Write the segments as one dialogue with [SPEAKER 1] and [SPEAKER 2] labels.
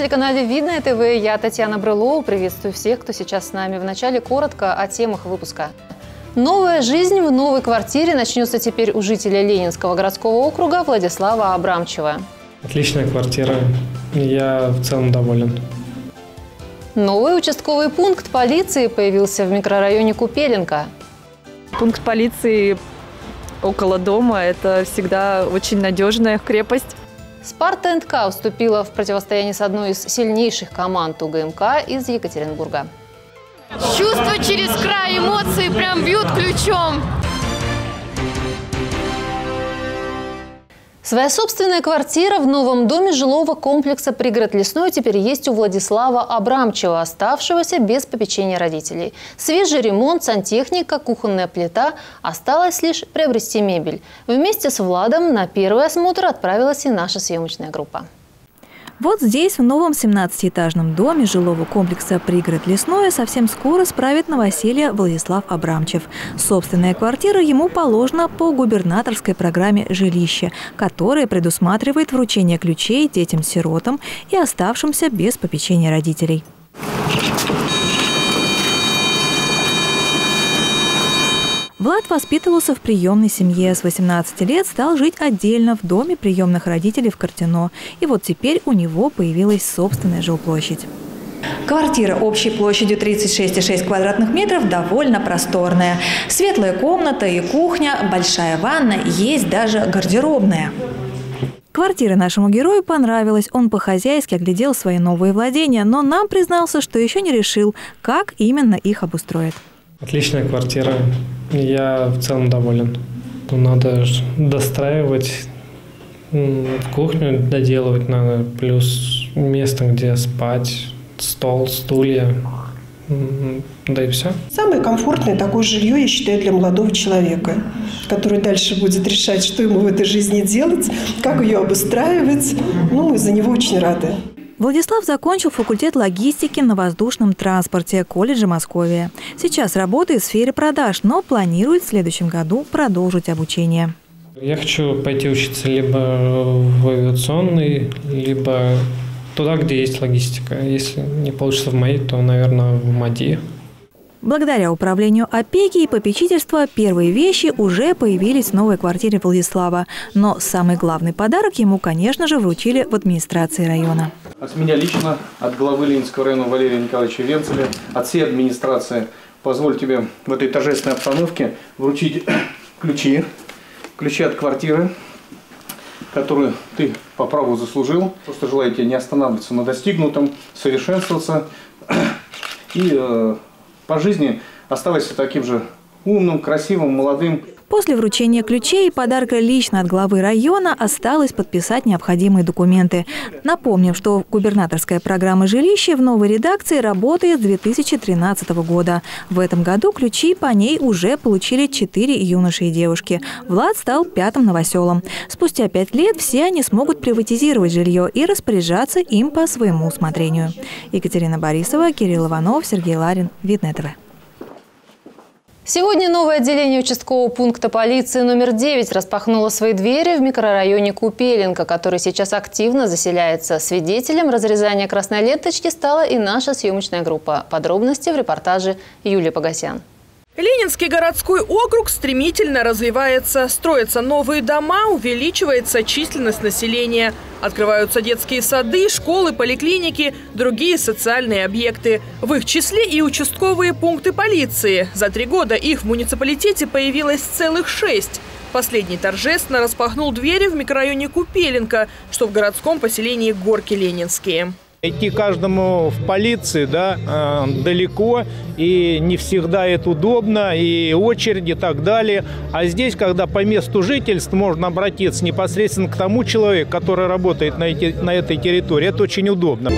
[SPEAKER 1] Телеканале Видное ТВ. Я Татьяна Брылова. Приветствую всех, кто сейчас с нами. Вначале коротко о темах выпуска. Новая жизнь в новой квартире начнется теперь у жителя Ленинского городского округа Владислава Абрамчева.
[SPEAKER 2] Отличная квартира. Я в целом доволен.
[SPEAKER 1] Новый участковый пункт полиции появился в микрорайоне Купеленко.
[SPEAKER 3] Пункт полиции около дома – это всегда очень надежная крепость.
[SPEAKER 1] Спарта НК уступила в противостоянии с одной из сильнейших команд УГМК из Екатеринбурга.
[SPEAKER 4] Чувства через край, эмоции прям бьют ключом.
[SPEAKER 1] Своя собственная квартира в новом доме жилого комплекса «Пригород Лесной» теперь есть у Владислава Абрамчева, оставшегося без попечения родителей. Свежий ремонт, сантехника, кухонная плита. Осталось лишь приобрести мебель. Вместе с Владом на первый осмотр отправилась и наша съемочная группа.
[SPEAKER 5] Вот здесь, в новом 17-этажном доме жилого комплекса «Пригород Лесное» совсем скоро справит новоселье Владислав Абрамчев. Собственная квартира ему положена по губернаторской программе «Жилище», которая предусматривает вручение ключей детям-сиротам и оставшимся без попечения родителей. Влад воспитывался в приемной семье. С 18 лет стал жить отдельно в доме приемных родителей в Картино. И вот теперь у него появилась собственная жилплощадь. Квартира общей площадью 36,6 квадратных метров довольно просторная. Светлая комната и кухня, большая ванна, есть даже гардеробная. Квартира нашему герою понравилась. Он по-хозяйски оглядел свои новые владения, но нам признался, что еще не решил, как именно их обустроит.
[SPEAKER 2] Отличная квартира. Я в целом доволен. Надо достраивать кухню, доделывать надо, плюс место, где спать, стол, стулья, да и все.
[SPEAKER 6] Самое комфортное такое жилье, я считаю, для молодого человека, который дальше будет решать, что ему в этой жизни делать, как ее обустраивать. Ну, мы за него очень рады.
[SPEAKER 5] Владислав закончил факультет логистики на воздушном транспорте колледжа Московия. Сейчас работает в сфере продаж, но планирует в следующем году продолжить обучение.
[SPEAKER 2] Я хочу пойти учиться либо в авиационный, либо туда, где есть логистика. Если не получится в МАИ, то, наверное, в МАДИ.
[SPEAKER 5] Благодаря управлению опеки и попечительства первые вещи уже появились в новой квартире Владислава. Но самый главный подарок ему, конечно же, вручили в администрации района.
[SPEAKER 7] От меня лично, от главы Ленинского района Валерия Николаевича Венцеля, от всей администрации, позволь тебе в этой торжественной обстановке вручить ключи, ключи от квартиры, которую ты по праву заслужил. Просто желаю тебе не останавливаться на достигнутом, совершенствоваться и э, по жизни оставайся таким же умным, красивым, молодым.
[SPEAKER 5] После вручения ключей и подарка лично от главы района осталось подписать необходимые документы. Напомним, что губернаторская программа жилища в новой редакции работает с 2013 года. В этом году ключи по ней уже получили четыре юноши и девушки. Влад стал пятым новоселом. Спустя пять лет все они смогут приватизировать жилье и распоряжаться им по своему усмотрению. Екатерина Борисова, Кирилл Иванов, Сергей Ларин. Видно ТВ.
[SPEAKER 1] Сегодня новое отделение участкового пункта полиции номер 9 распахнуло свои двери в микрорайоне Купеленко, который сейчас активно заселяется. Свидетелем разрезания красной ленточки стала и наша съемочная группа. Подробности в репортаже Юлии Погосян.
[SPEAKER 8] Ленинский городской округ стремительно развивается. Строятся новые дома, увеличивается численность населения. Открываются детские сады, школы, поликлиники, другие социальные объекты. В их числе и участковые пункты полиции. За три года их в муниципалитете появилось целых шесть. Последний торжественно распахнул двери в микрорайоне Купеленко, что в городском поселении Горки Ленинские.
[SPEAKER 9] Идти каждому в полиции да, э, далеко, и не всегда это удобно, и очереди и так далее. А здесь, когда по месту жительства можно обратиться непосредственно к тому человеку, который работает на, эти, на этой территории, это очень удобно.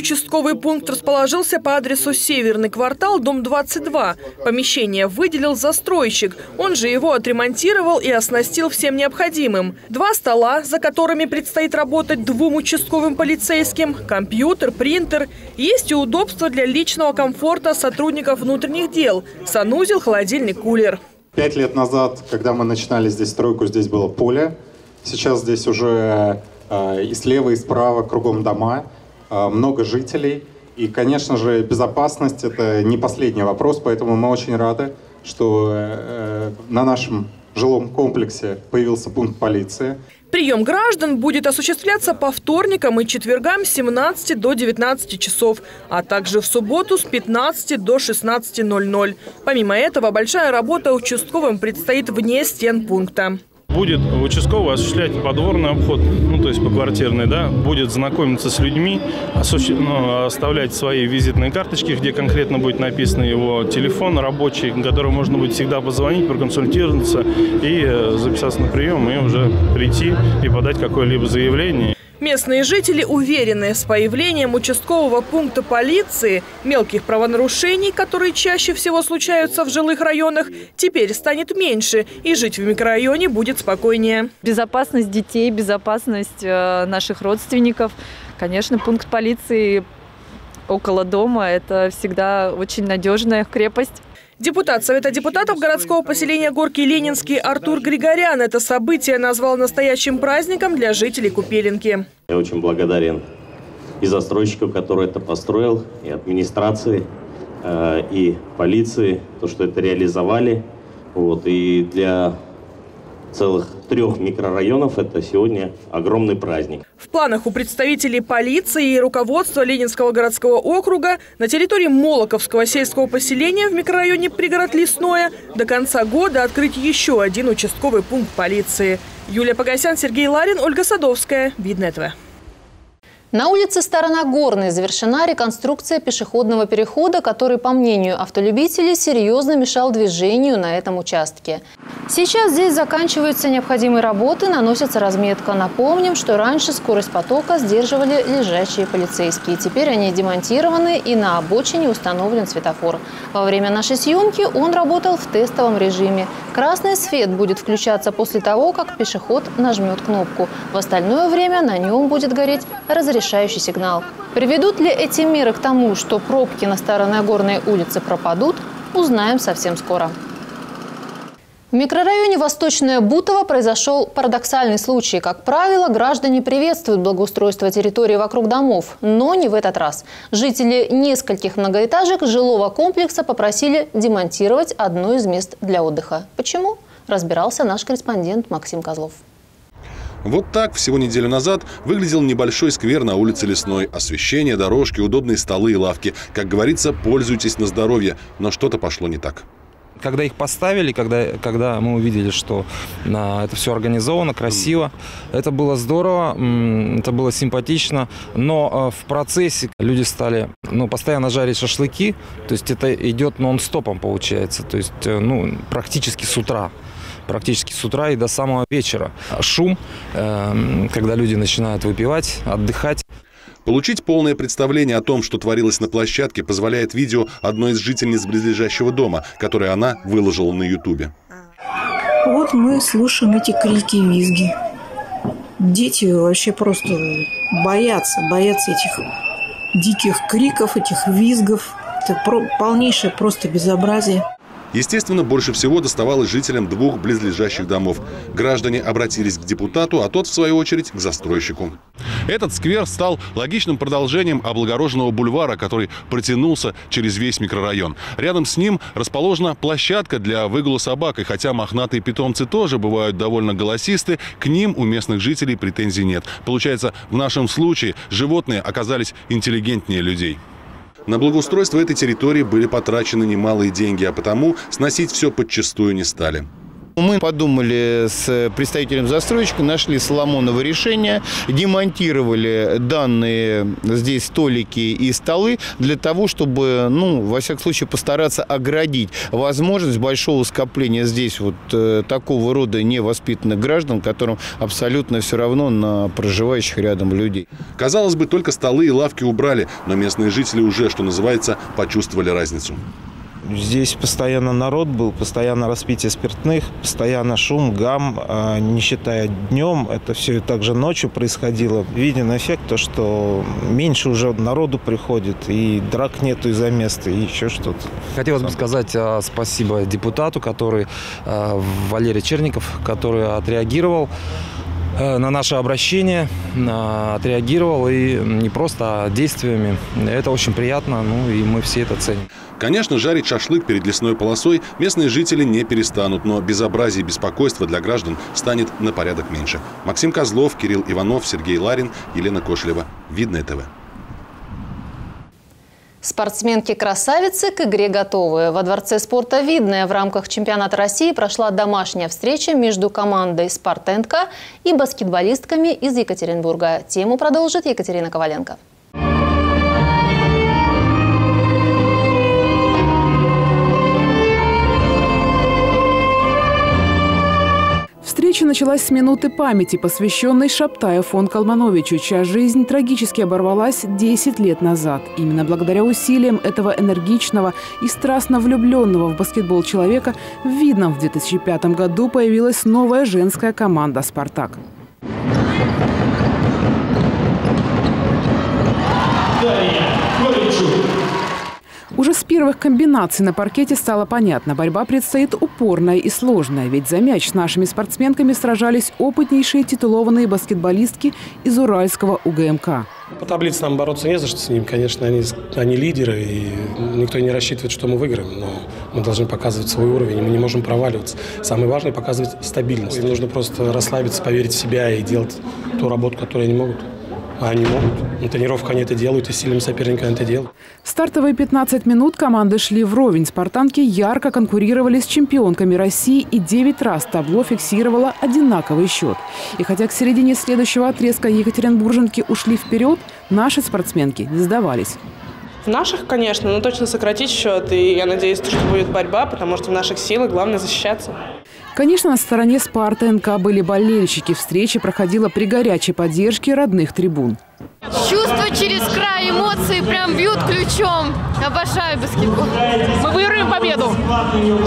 [SPEAKER 8] Участковый пункт расположился по адресу Северный квартал, дом 22. Помещение выделил застройщик. Он же его отремонтировал и оснастил всем необходимым. Два стола, за которыми предстоит работать двум участковым полицейским, компьютер, принтер. Есть и удобства для личного комфорта сотрудников внутренних дел. Санузел, холодильник, кулер.
[SPEAKER 10] Пять лет назад, когда мы начинали здесь стройку, здесь было поле. Сейчас здесь уже э, и слева, и справа кругом дома, много жителей. И, конечно же, безопасность – это не последний вопрос, поэтому мы очень рады, что э, на нашем жилом комплексе появился пункт полиции.
[SPEAKER 8] Прием граждан будет осуществляться по вторникам и четвергам с 17 до 19 часов, а также в субботу с 15 до 16.00. Помимо этого, большая работа участковым предстоит вне стен пункта.
[SPEAKER 11] Будет участковый осуществлять подворный обход, ну, то есть по квартирной, да, будет знакомиться с людьми, осуществ... ну, оставлять свои визитные карточки, где конкретно будет написан его телефон рабочий, на который можно будет всегда позвонить, проконсультироваться и э, записаться на прием, и уже прийти и подать какое-либо заявление.
[SPEAKER 8] Местные жители уверены, с появлением участкового пункта полиции мелких правонарушений, которые чаще всего случаются в жилых районах, теперь станет меньше, и жить в микрорайоне будет спокойнее.
[SPEAKER 3] Безопасность детей, безопасность э, наших родственников. Конечно, пункт полиции около дома – это всегда очень надежная крепость.
[SPEAKER 8] Депутат Совета депутатов городского поселения Горки Ленинский Артур Григорян это событие назвал настоящим праздником для жителей Купелинки.
[SPEAKER 12] Я очень благодарен и застройщику, который это построил, и администрации, э, и полиции, то, что это реализовали. Вот, и для целых трех микрорайонов это сегодня огромный праздник.
[SPEAKER 8] В планах у представителей полиции и руководства Ленинского городского округа на территории Молоковского сельского поселения в микрорайоне пригород Лесное до конца года открыть еще один участковый пункт полиции. Юлия Погосян, Сергей Ларин, Ольга Садовская. Видно ТВ.
[SPEAKER 1] На улице Старонагорной завершена реконструкция пешеходного перехода, который, по мнению автолюбителей, серьезно мешал движению на этом участке. Сейчас здесь заканчиваются необходимые работы, наносится разметка. Напомним, что раньше скорость потока сдерживали лежачие полицейские. Теперь они демонтированы и на обочине установлен светофор. Во время нашей съемки он работал в тестовом режиме. Красный свет будет включаться после того, как пешеход нажмет кнопку. В остальное время на нем будет гореть разрешение решающий сигнал. Приведут ли эти меры к тому, что пробки на Старонагорной улице пропадут, узнаем совсем скоро. В микрорайоне Восточная Бутово произошел парадоксальный случай. Как правило, граждане приветствуют благоустройство территории вокруг домов, но не в этот раз. Жители нескольких многоэтажек жилого комплекса попросили демонтировать одно из мест для отдыха. Почему? Разбирался наш корреспондент Максим Козлов.
[SPEAKER 13] Вот так всего неделю назад выглядел небольшой сквер на улице Лесной. Освещение, дорожки, удобные столы и лавки. Как говорится, пользуйтесь на здоровье. Но что-то пошло не так
[SPEAKER 14] когда их поставили, когда, когда мы увидели, что а, это все организовано, красиво, это было здорово, это было симпатично, но а, в процессе люди стали ну, постоянно жарить шашлыки, то есть это идет нон-стопом получается, то есть э, ну, практически с утра практически с утра и до самого вечера. Шум, эм, когда люди начинают выпивать, отдыхать.
[SPEAKER 13] Получить полное представление о том, что творилось на площадке, позволяет видео одной из жительниц близлежащего дома, которое она выложила на Ютубе.
[SPEAKER 15] Вот мы слушаем эти крики и визги. Дети вообще просто боятся, боятся этих диких криков, этих визгов. Это полнейшее просто безобразие.
[SPEAKER 13] Естественно, больше всего доставалось жителям двух близлежащих домов. Граждане обратились к депутату, а тот, в свою очередь, к застройщику. Этот сквер стал логичным продолжением облагороженного бульвара, который протянулся через весь микрорайон. Рядом с ним расположена площадка для выгула собак, и хотя мохнатые питомцы тоже бывают довольно голосисты, к ним у местных жителей претензий нет. Получается, в нашем случае животные оказались интеллигентнее людей. На благоустройство этой территории были потрачены немалые деньги, а потому сносить все подчастую не стали.
[SPEAKER 16] Мы подумали с представителем застройщика, нашли Соломоново решение, демонтировали данные здесь столики и столы для того, чтобы, ну, во всяком случае, постараться оградить возможность большого скопления здесь вот э, такого рода невоспитанных граждан, которым абсолютно все равно на проживающих рядом людей.
[SPEAKER 13] Казалось бы, только столы и лавки убрали, но местные жители уже, что называется, почувствовали разницу.
[SPEAKER 17] Здесь постоянно народ был, постоянно распитие спиртных, постоянно шум, гам, а не считая днем. Это все также ночью происходило. Виден эффект, то, что меньше уже народу приходит, и драк нету из-за места, и еще что-то.
[SPEAKER 14] Хотелось бы сказать а, спасибо депутату, который, а, Валерий Черников, который отреагировал на наше обращение, отреагировал и не просто, а действиями. Это очень приятно, ну и мы все это ценим.
[SPEAKER 13] Конечно, жарить шашлык перед лесной полосой местные жители не перестанут, но безобразие и беспокойство для граждан станет на порядок меньше. Максим Козлов, Кирилл Иванов, Сергей Ларин, Елена Кошлева. Видное ТВ.
[SPEAKER 1] Спортсменки-красавицы к игре готовы. Во Дворце спорта «Видное» в рамках чемпионата России прошла домашняя встреча между командой «Спартенко» и баскетболистками из Екатеринбурга. Тему продолжит Екатерина Коваленко.
[SPEAKER 18] Встреча началась с минуты памяти, посвященной Шаптаю фон Калмановичу, чья жизнь трагически оборвалась 10 лет назад. Именно благодаря усилиям этого энергичного и страстно влюбленного в баскетбол человека в Видном в 2005 году появилась новая женская команда «Спартак». Уже с первых комбинаций на паркете стало понятно, борьба предстоит упорная и сложная, ведь за мяч с нашими спортсменками сражались опытнейшие титулованные баскетболистки из Уральского УГМК.
[SPEAKER 19] По таблице нам бороться не за что с ним. Конечно, они, они лидеры, и никто не рассчитывает, что мы выиграем. Но мы должны показывать свой уровень, и мы не можем проваливаться. Самое важное – показывать стабильность. Им нужно просто расслабиться, поверить в себя и делать ту работу, которую они могут. А они могут. На тренировках они это делают, и сильным соперником это делают.
[SPEAKER 18] Стартовые 15 минут команды шли вровень. Спартанки ярко конкурировали с чемпионками России и 9 раз табло фиксировало одинаковый счет. И хотя к середине следующего отрезка екатеринбурженки ушли вперед, наши спортсменки не сдавались.
[SPEAKER 20] В наших, конечно, но точно сократить счет. И я надеюсь, что будет борьба, потому что в наших силах главное защищаться.
[SPEAKER 18] Конечно, на стороне «Спарта» НК были болельщики. Встреча проходила при горячей поддержке родных трибун.
[SPEAKER 4] Чувства через край, эмоции прям бьют ключом. Обожаю баскетбол.
[SPEAKER 21] Мы выиграем победу.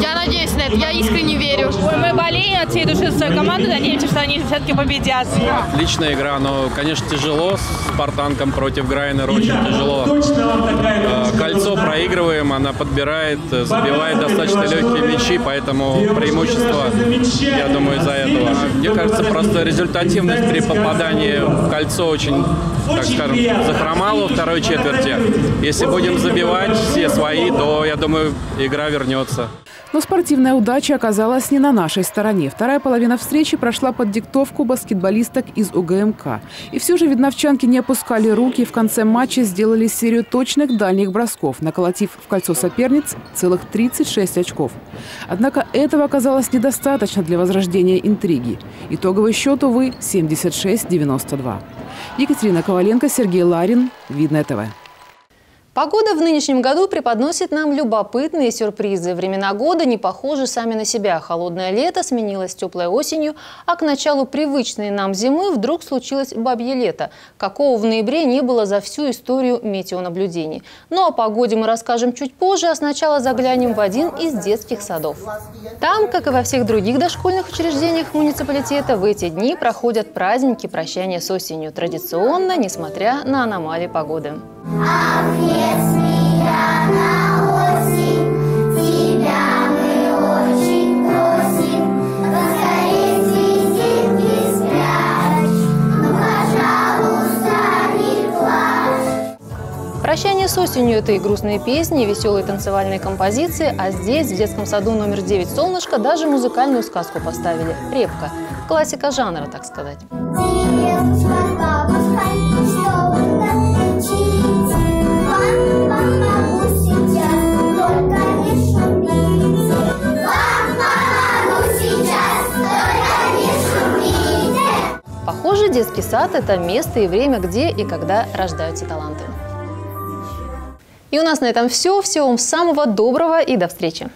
[SPEAKER 4] Я надеюсь на это, я искренне верю.
[SPEAKER 21] Мы болеем от всей души за свою команду, надеемся, что они все-таки победят.
[SPEAKER 22] Отличная игра, но, конечно, тяжело. С Спартанком против Грайнера очень тяжело. Э, кольцо проигрываем, она подбирает, забивает достаточно легкие мячи, поэтому преимущество, я думаю, из-за этого. Мне кажется, просто результативность при попадании в кольцо очень так скажем, захромало второй четверти. Если будем забивать все свои, то, я думаю, игра вернется.
[SPEAKER 18] Но спортивная удача оказалась не на нашей стороне. Вторая половина встречи прошла под диктовку баскетболисток из УГМК. И все же видновчанки не опускали руки и в конце матча сделали серию точных дальних бросков, наколотив в кольцо соперниц целых 36 очков. Однако этого оказалось недостаточно для возрождения интриги. Итоговый счет, увы, 76-92. Екатерина Коваленко, Сергей Ларин. Видное ТВ.
[SPEAKER 1] Погода в нынешнем году преподносит нам любопытные сюрпризы. Времена года не похожи сами на себя. Холодное лето сменилось теплой осенью, а к началу привычной нам зимы вдруг случилось бабье лето. Какого в ноябре не было за всю историю метеонаблюдений. Ну о погоде мы расскажем чуть позже, а сначала заглянем в один из детских садов. Там, как и во всех других дошкольных учреждениях муниципалитета, в эти дни проходят праздники прощания с осенью. Традиционно, несмотря на аномалии погоды. Прощание с осенью – это и грустные песни, и веселые танцевальные композиции, а здесь, в детском саду номер 9 «Солнышко», даже музыкальную сказку поставили – «Репка». Классика жанра, так сказать. Детский сад – это место и время, где и когда рождаются таланты. И у нас на этом все. Всего вам самого доброго и до встречи.